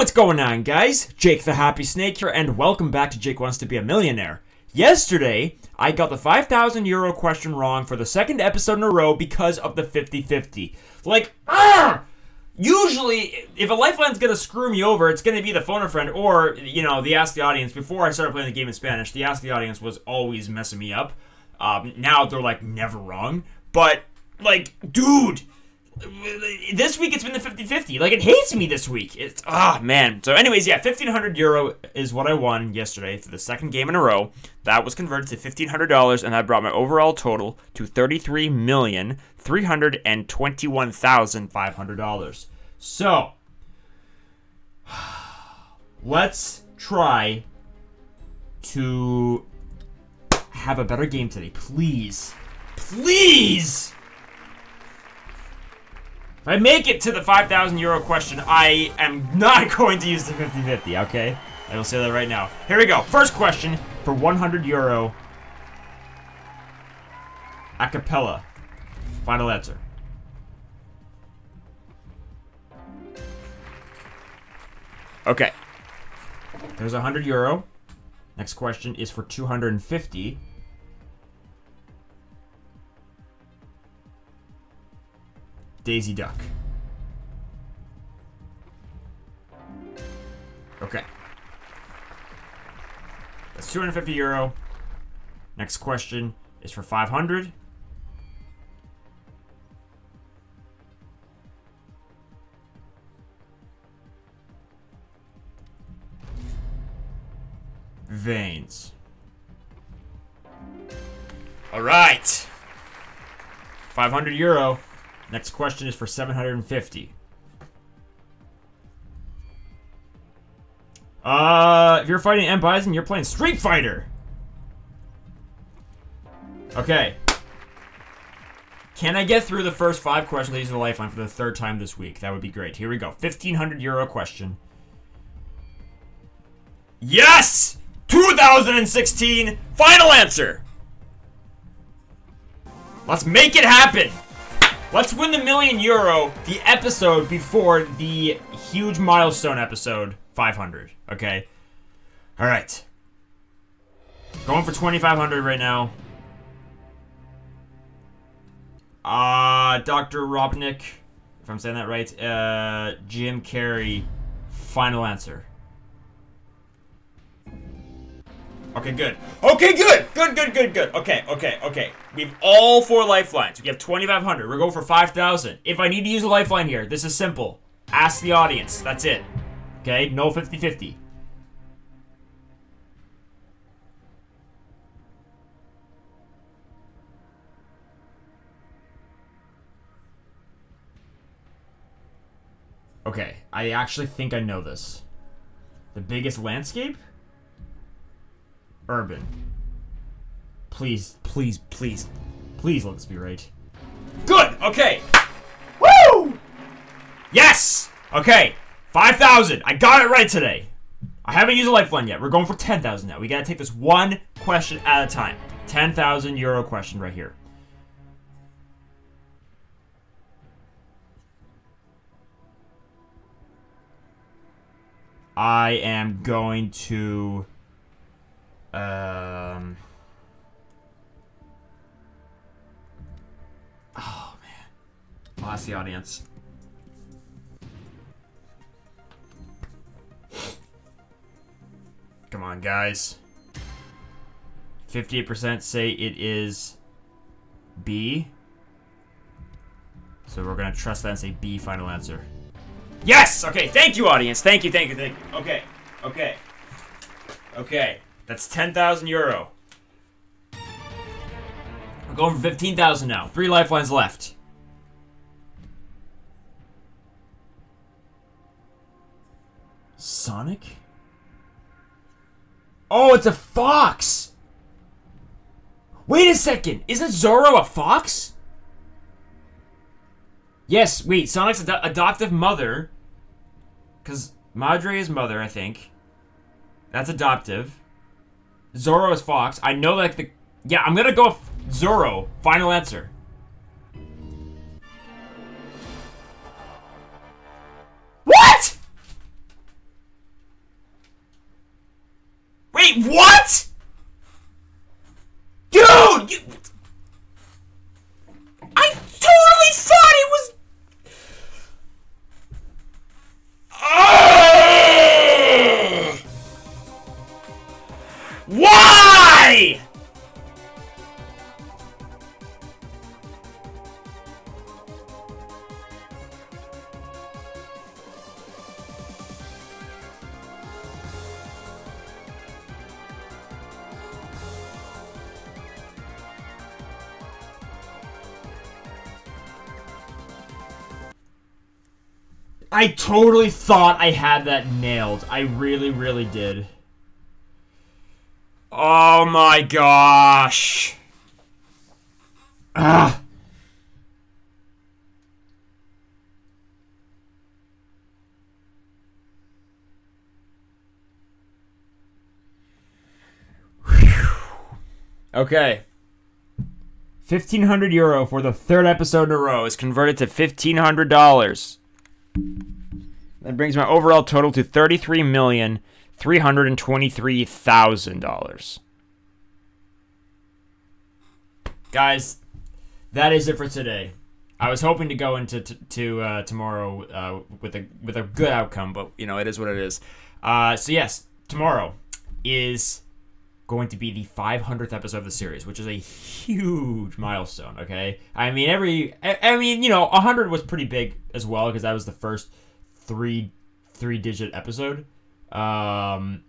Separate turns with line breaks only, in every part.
what's going on, guys? Jake the Happy Snake here, and welcome back to Jake Wants to Be a Millionaire. Yesterday, I got the 5,000 euro question wrong for the second episode in a row because of the 50 50. Like, ah! Usually, if a lifeline's gonna screw me over, it's gonna be the phone a friend or, you know, the Ask the Audience. Before I started playing the game in Spanish, the Ask the Audience was always messing me up. Um, now they're like never wrong. But, like, dude, this week it's been the 50-50 like it hates me this week. It's ah oh, man. So anyways yeah 1500 euro is what i won yesterday for the second game in a row. That was converted to $1500 and that brought my overall total to $33,321,500 so let's try to have a better game today. Please. Please if I make it to the 5,000 euro question, I am not going to use the 50-50, okay? I will say that right now. Here we go. First question for 100 euro. Acapella. Final answer. Okay. There's 100 euro. Next question is for 250. Daisy Duck. Okay. That's 250 euro. Next question is for 500. Veins. All right. 500 euro. Next question is for 750. Uh, if you're fighting M. Bison, you're playing Street Fighter. Okay. Can I get through the first five questions using the lifeline for the third time this week? That would be great. Here we go. 1500 euro question. Yes! 2016 final answer! Let's make it happen! Let's win the million euro the episode before the huge milestone episode 500. Okay. All right. Going for 2,500 right now. Uh, Dr. Robotnik, if I'm saying that right. Uh, Jim Carrey, final answer. Okay, good. Okay, good. Good, good, good, good. Okay, okay, okay. We have all four lifelines. We have 2,500. We're going for 5,000. If I need to use a lifeline here, this is simple. Ask the audience. That's it. Okay, no 50-50. Okay, I actually think I know this. The biggest landscape? Urban. Please, please, please, please let this be right. Good! Okay! Woo! Yes! Okay, 5,000. I got it right today. I haven't used a lifeline yet. We're going for 10,000 now. We gotta take this one question at a time. 10,000 euro question right here. I am going to um. Oh man, lost the audience. Come on, guys. 58% say it is B. So we're gonna trust that and say B final answer. Yes! Okay, thank you, audience. Thank you, thank you, thank you. Okay, okay. Okay. That's 10,000 euro. We're going for 15,000 now. Three lifelines left. Sonic? Oh, it's a fox! Wait a second! Isn't Zorro a fox? Yes, wait, Sonic's ad adoptive mother. Because Madre is mother, I think. That's adoptive. Zorro is Fox. I know like the... Yeah, I'm gonna go Zorro. Final answer. What? Wait, what? I totally thought I had that nailed. I really, really did. Oh my gosh. Okay. 1500 euro for the third episode in a row is converted to $1500. That brings my overall total to thirty-three million three hundred and twenty-three thousand dollars. Guys, that is it for today. I was hoping to go into t- to uh, tomorrow uh, with a with a good outcome, but you know it is what it is. Uh, so yes, tomorrow is going to be the 500th episode of the series, which is a huge milestone. Okay, I mean every, I, I mean you know 100 was pretty big as well because that was the first three three digit episode. Um,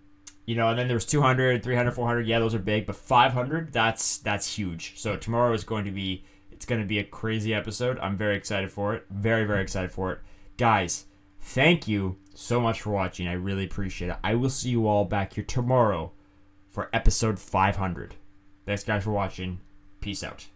you know, and then there's 200, 300, 400. Yeah, those are big, but 500, that's that's huge. So tomorrow is going to be it's going to be a crazy episode. I'm very excited for it. Very very excited for it. Guys, thank you so much for watching. I really appreciate it. I will see you all back here tomorrow for episode 500. Thanks, guys, for watching. Peace out.